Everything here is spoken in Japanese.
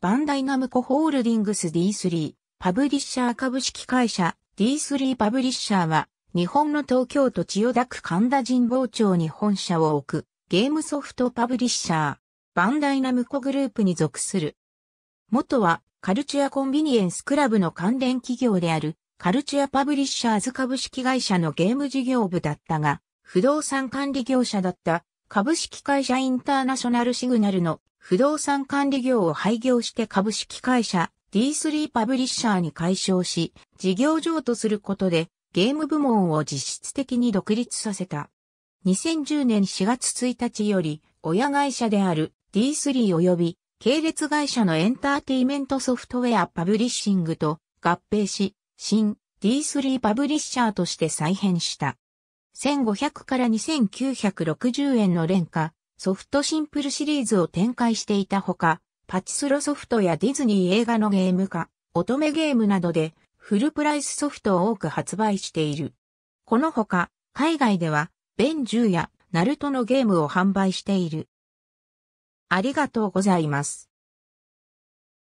バンダイナムコホールディングス D3 パブリッシャー株式会社 D3 パブリッシャーは日本の東京都千代田区神田神保町に本社を置くゲームソフトパブリッシャーバンダイナムコグループに属する。元はカルチュアコンビニエンスクラブの関連企業であるカルチュアパブリッシャーズ株式会社のゲーム事業部だったが、不動産管理業者だった株式会社インターナショナルシグナルの不動産管理業を廃業して株式会社 D3 パブリッシャーに改称し、事業上とすることでゲーム部門を実質的に独立させた。2010年4月1日より親会社である D3 及び系列会社のエンターテイメントソフトウェアパブリッシングと合併し、新 D3 パブリッシャーとして再編した。1500から2960円の廉価、ソフトシンプルシリーズを展開していたほか、パチスロソフトやディズニー映画のゲーム化、乙女ゲームなどでフルプライスソフトを多く発売している。このほか、海外では、ベン10やナルトのゲームを販売している。ありがとうございます。